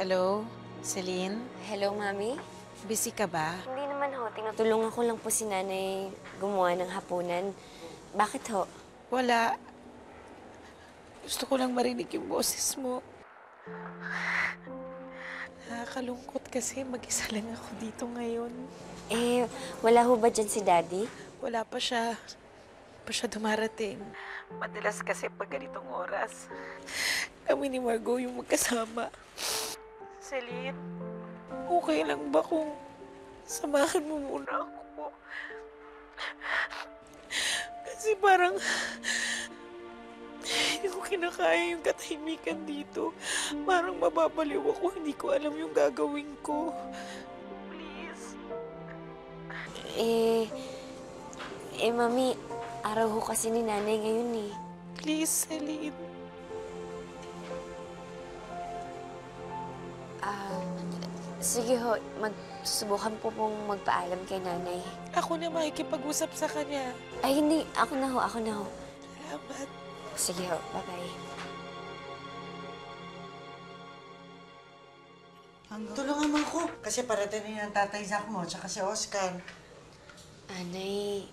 Hello, Celine? Hello, Mami? Busy ka ba? Hindi naman ho. Tinutulungan ko lang po si nanay gumawa ng hapunan. Bakit ho? Wala. Gusto ko lang marinig yung boses mo. Nakakalungkot kasi mag-isa lang ako dito ngayon. Eh, wala ho ba dyan si Daddy? Wala pa siya. Pa siya dumarating. Madalas kasi pag ganitong oras, kami ni Margot yung magkasama. Celine, okay lang ba kung samahan mo muna ako? Kasi parang hindi ko kinakaya yung katahimikan dito. Parang mababaliw ako, hindi ko alam yung gagawin ko. Please. Eh, eh, Mami, araw ho kasi ni nanay ngayon eh. Please, Celine. Sige ho, magsusubukan po pong magpaalam kay nanay. Ako na makikipag-usap sa kanya. Ay, hindi. Ako na ho, ako na ho. Salamat. Sige ho, bye-bye. Tulungan mo ako. Kasi parating na yung tatay Zack mo, tsaka si Oscar. Anay,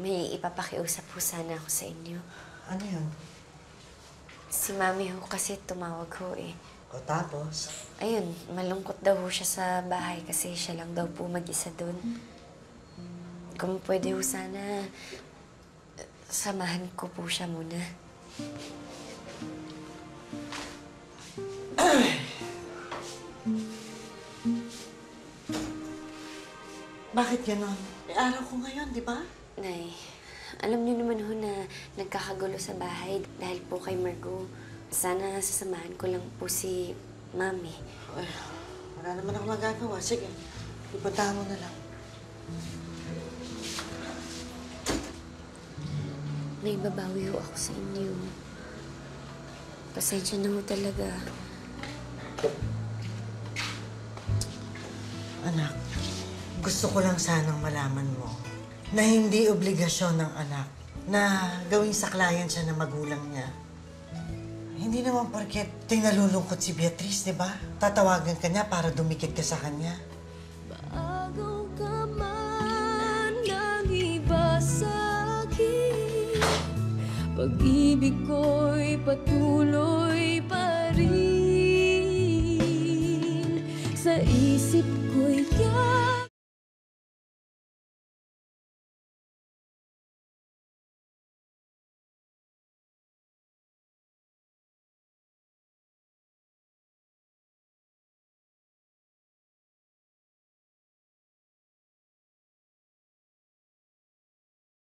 may ipapakiusap po sana ako sa inyo. Ano yun? Si Mami ho kasi tumawag ho eh. O tapos? Ayun, malungkot daw ho siya sa bahay kasi siya lang daw po mag-isa doon. Kung pwede ho sana, samahan ko po siya muna. Bakit ganon? Eh, araw ko ngayon, di ba? Nay, alam niyo naman ho na nagkakagulo sa bahay dahil po kay Margot. Sana sasamahan ko lang po si Mami. Ay, wala naman ako magagawa. Sige, ipuntahan mo na lang. May babawi ho ako sa inyo. Pasensya na ho talaga. Anak, gusto ko lang sanang malaman mo na hindi obligasyon ng anak na gawing saklayan siya ng magulang niya. Hindi naman porket tinalulungkot si Beatrice, di ba? Tatawagan ka niya para dumikit ka sa kanya. Agaw ka man ng iba sa'kin Pag-ibig ko'y patuloy pa rin Sa isip